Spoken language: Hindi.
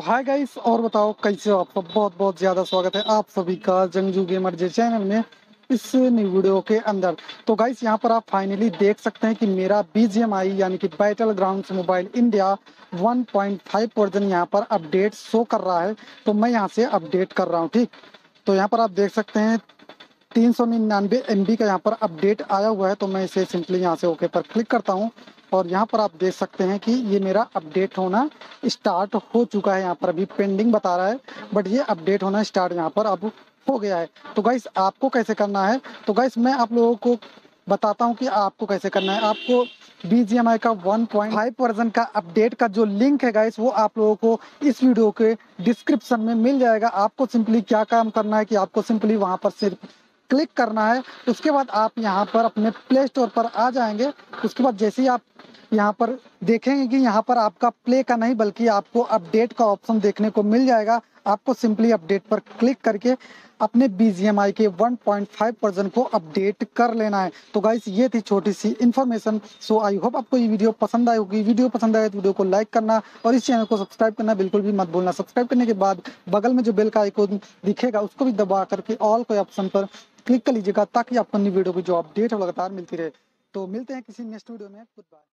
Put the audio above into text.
हाय गाइस, और बताओ, कैसे हो आपका बहुत बहुत ज़्यादा स्वागत है आप सभी का जंगजू गेमर जे चैनल में इस न्यू वीडियो के अंदर। तो गाइस, यहाँ पर आप फाइनली देख सकते हैं कि मेरा बीजीएमआई यानी कि battle ground mobile India 1.5 version यहाँ पर अपडेट शो कर रहा है। तो मैं यहाँ से अपडेट कर रहा हूँ, ठीक? तो यहाँ पर आप देख सकते हैं तीन सौ निन्यानवे एम का यहाँ पर अपडेट आया हुआ है तो मैं इसे सिंपली यहाँ से ओके पर क्लिक करता हूँ। और यहाँ पर आप देख सकते हैं कि ये मेरा अपडेट होना स्टार्ट हो चुका है, यहाँ पर अभी पेंडिंग बता रहा है बट ये अपडेट होना स्टार्ट यहाँ पर अब हो गया है। तो गाइस आपको कैसे करना है? तो गाइस मैं आप लोगों को बताता हूँ कि आपको कैसे करना है। आपको BGMI का 1.5 वर्जन का अपडेट का जो लिंक है गाइस वो आप लोगों को इस वीडियो के डिस्क्रिप्शन में मिल जाएगा। आपको सिंपली क्या काम करना है कि आपको सिंपली वहाँ पर सिर्फ़ क्लिक करना है, उसके बाद आप यहाँ पर अपने प्ले स्टोर पर आ जाएँगे। उसके बाद जैसे ही आप यहाँ पर देखेंगे कि यहाँ पर आपका प्ले का नहीं, बल्कि आपको अपडेट का ऑप्शन देखने को मिल जाएगा। आपको सिंपली अपडेट पर क्लिक करके अपने BGMI के 1.5 वर्जन को अपडेट कर लेना है। तो गाइस ये थी छोटी सी इन्फॉर्मेशन सो आई होप आपको ये वीडियो पसंद आई होगी। वीडियो पसंद आए तो वीडियो को लाइक करना और इस चैनल को सब्सक्राइब करना बिल्कुल भी मत भूलना। सब्सक्राइब करने के बाद बगल में जो बेल का आइकॉन दिखेगा, उसको भी दबा करके ऑल कोई ऑप्शन पर क्लिक कर लीजिएगा ताकि आपको अपनी वीडियो की जो अपडेट है लगातार मिलती रहे। तो मिलते हैं किसी नेक्स्ट वीडियो में। Good bye